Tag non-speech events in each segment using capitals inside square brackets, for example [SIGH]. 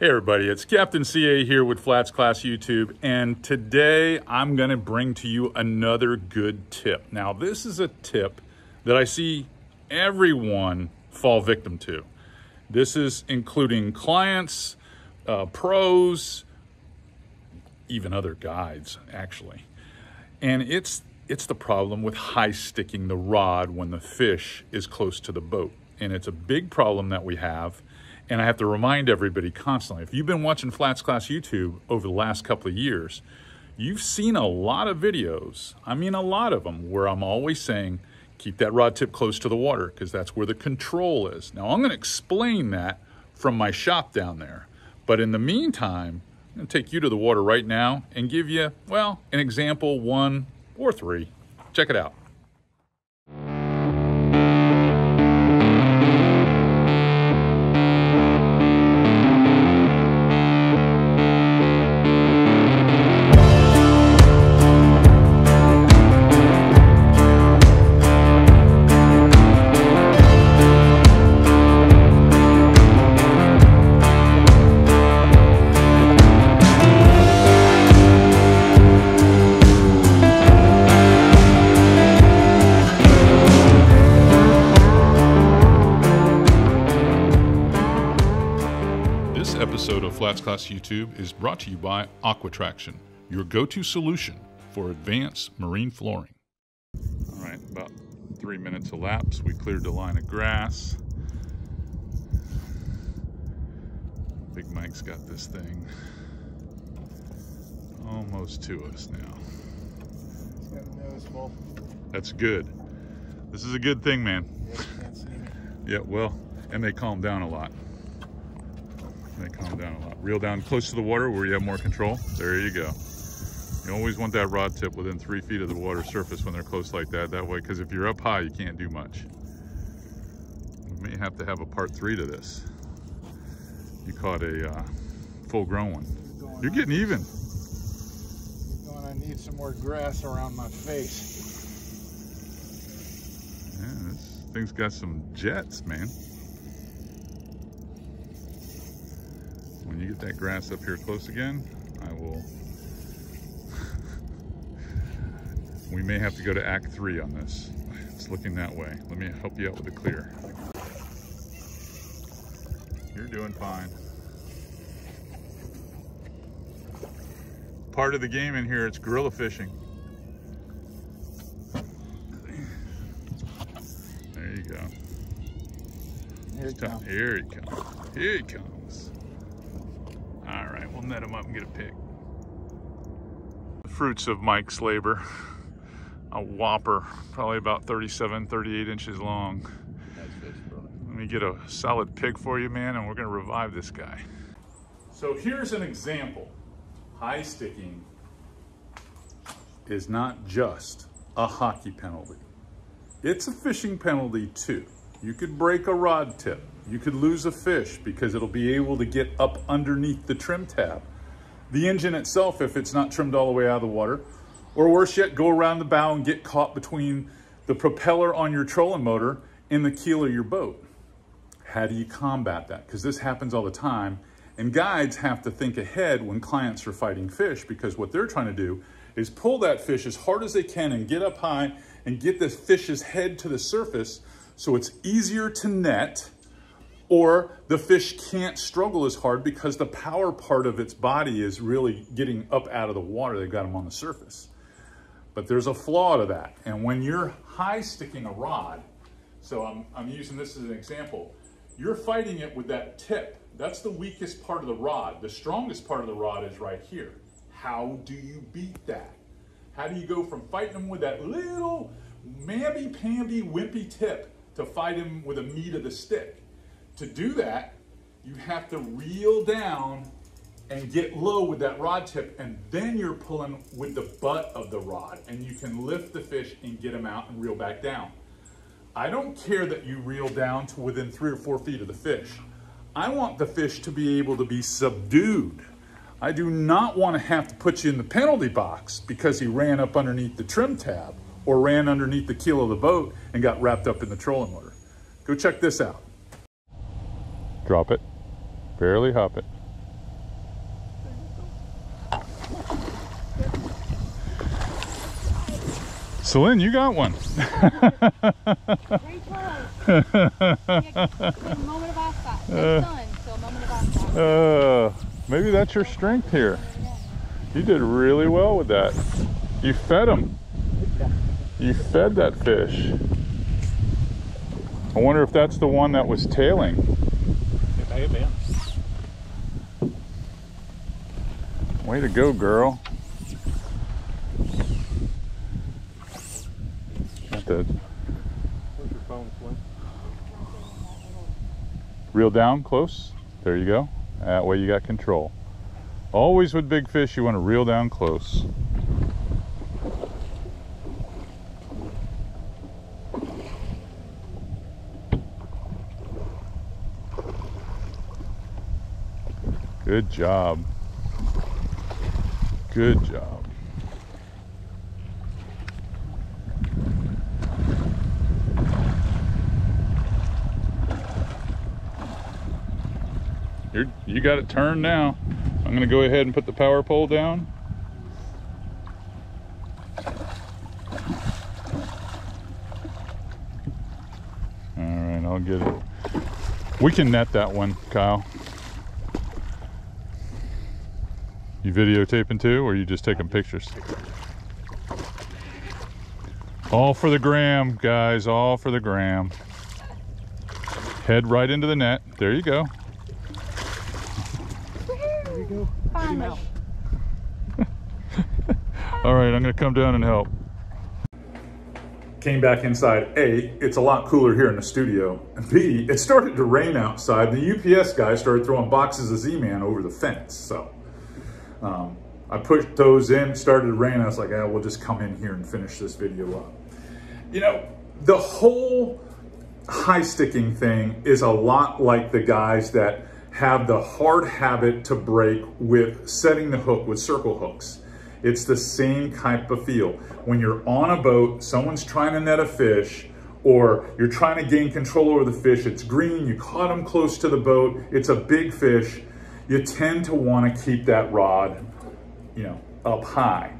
Hey everybody, it's Captain CA here with Flats Class YouTube, and today I'm gonna bring to you another good tip. Now, this is a tip that I see everyone fall victim to. This is including clients, uh, pros, even other guides, actually. And it's it's the problem with high sticking the rod when the fish is close to the boat. And it's a big problem that we have and I have to remind everybody constantly, if you've been watching Flats Class YouTube over the last couple of years, you've seen a lot of videos, I mean a lot of them, where I'm always saying, keep that rod tip close to the water because that's where the control is. Now I'm gonna explain that from my shop down there. But in the meantime, I'm gonna take you to the water right now and give you, well, an example one or three. Check it out. Episode of Flats Class YouTube is brought to you by Aquatraction, your go to solution for advanced marine flooring. All right, about three minutes elapsed. We cleared the line of grass. Big Mike's got this thing almost to us now. That's good. This is a good thing, man. Yeah, well, and they calm down a lot. They calm down a lot. Reel down close to the water where you have more control. There you go. You always want that rod tip within three feet of the water surface when they're close like that. That way, because if you're up high, you can't do much. We may have to have a part three to this. You caught a uh, full grown one. You're getting even. Going, I need some more grass around my face. Yeah, this thing's got some jets, man. when you get that grass up here close again, I will, [LAUGHS] we may have to go to act three on this. It's looking that way. Let me help you out with the clear. You're doing fine. Part of the game in here, it's gorilla fishing. There you go. Here he comes. Here he comes. Here he comes. Net him up and get a pick. The fruits of Mike's labor. A whopper, probably about 37, 38 inches long. Let me get a solid pig for you, man, and we're gonna revive this guy. So here's an example. High sticking is not just a hockey penalty. It's a fishing penalty too. You could break a rod tip. You could lose a fish because it'll be able to get up underneath the trim tab. The engine itself, if it's not trimmed all the way out of the water, or worse yet, go around the bow and get caught between the propeller on your trolling motor and the keel of your boat. How do you combat that? Because this happens all the time. And guides have to think ahead when clients are fighting fish because what they're trying to do is pull that fish as hard as they can and get up high and get the fish's head to the surface so it's easier to net or the fish can't struggle as hard because the power part of its body is really getting up out of the water. They've got them on the surface. But there's a flaw to that. And when you're high sticking a rod, so I'm, I'm using this as an example, you're fighting it with that tip. That's the weakest part of the rod. The strongest part of the rod is right here. How do you beat that? How do you go from fighting them with that little mamby-pamby wimpy tip to fight him with the meat of the stick? To do that, you have to reel down and get low with that rod tip, and then you're pulling with the butt of the rod, and you can lift the fish and get them out and reel back down. I don't care that you reel down to within three or four feet of the fish. I want the fish to be able to be subdued. I do not want to have to put you in the penalty box because he ran up underneath the trim tab or ran underneath the keel of the boat and got wrapped up in the trolling motor. Go check this out. Drop it. Barely hop it. Celine, you got one. uh, maybe that's your strength here. You did really well with that. You fed him. You fed that fish. I wonder if that's the one that was tailing. Way to go, girl. Got the reel down close. There you go. That way you got control. Always with big fish, you want to reel down close. Good job. Good job. You're, you got it turned now. I'm gonna go ahead and put the power pole down. All right, I'll get it. We can net that one, Kyle. You videotaping too, or you just taking pictures? All for the gram, guys, all for the gram. Head right into the net. There you go. Finally. All right, I'm gonna come down and help. Came back inside. A, it's a lot cooler here in the studio. And B, it started to rain outside. The UPS guy started throwing boxes of Z-Man over the fence. So um, I pushed those in, started to rain. I was like, ah, we'll just come in here and finish this video up. You know, the whole high sticking thing is a lot like the guys that have the hard habit to break with setting the hook with circle hooks. It's the same type of feel. When you're on a boat, someone's trying to net a fish, or you're trying to gain control over the fish, it's green, you caught them close to the boat, it's a big fish, you tend to want to keep that rod, you know, up high.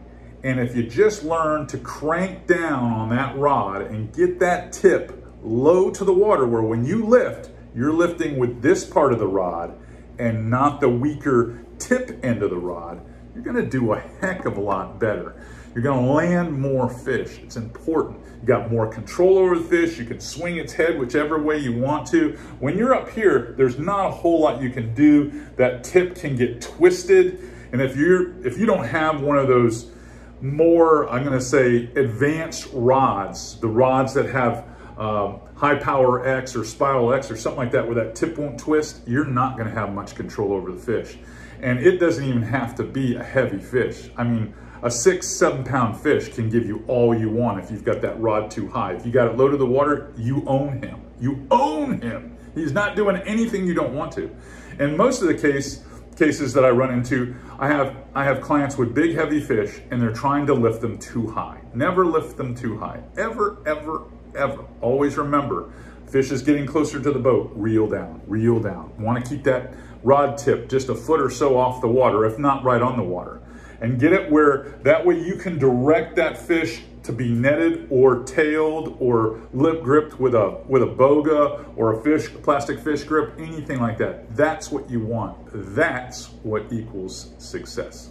And if you just learn to crank down on that rod and get that tip low to the water where when you lift, you're lifting with this part of the rod and not the weaker tip end of the rod, you're gonna do a heck of a lot better. You're gonna land more fish. It's important. You got more control over the fish. You can swing its head whichever way you want to. When you're up here, there's not a whole lot you can do. That tip can get twisted. And if you're if you don't have one of those more, I'm gonna say, advanced rods, the rods that have um, high power X or spiral X or something like that where that tip won't twist, you're not gonna have much control over the fish. And it doesn't even have to be a heavy fish. I mean, a six, seven pound fish can give you all you want if you've got that rod too high. If you got it low to the water, you own him. You own him. He's not doing anything you don't want to. And most of the case, cases that I run into, I have, I have clients with big, heavy fish and they're trying to lift them too high. Never lift them too high. Ever, ever, ever. Always remember, fish is getting closer to the boat, reel down, reel down. Want to keep that rod tip just a foot or so off the water, if not right on the water. And get it where that way you can direct that fish to be netted or tailed or lip gripped with a with a boga or a fish plastic fish grip anything like that. That's what you want. That's what equals success.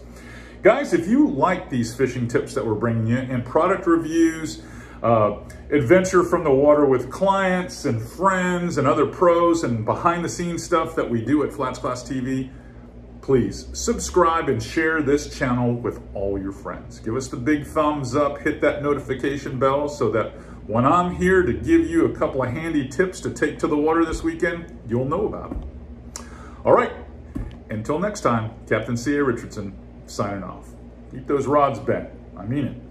Guys if you like these fishing tips that we're bringing you and product reviews uh, adventure from the water with clients and friends and other pros and behind the scenes stuff that we do at Flats Class TV, please subscribe and share this channel with all your friends. Give us the big thumbs up, hit that notification bell so that when I'm here to give you a couple of handy tips to take to the water this weekend, you'll know about them. All right, until next time, Captain C.A. Richardson signing off. Keep those rods bent. I mean it.